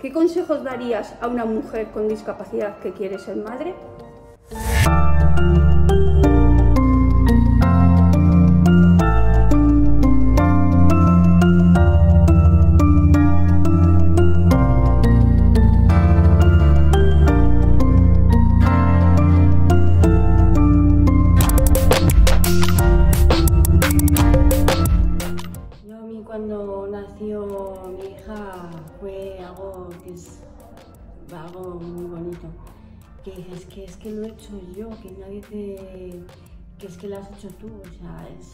¿qué consejos darías a una mujer con discapacidad que quiere ser madre? Cuando nació mi hija fue algo que es algo muy bonito. Que dices que es que lo he hecho yo, que nadie te. que es que lo has hecho tú, o sea, es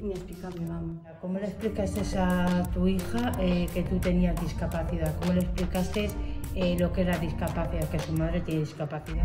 inexplicable, vamos. ¿Cómo le explicaste a tu hija eh, que tú tenías discapacidad? ¿Cómo le explicaste eh, lo que era discapacidad, que su madre tiene discapacidad?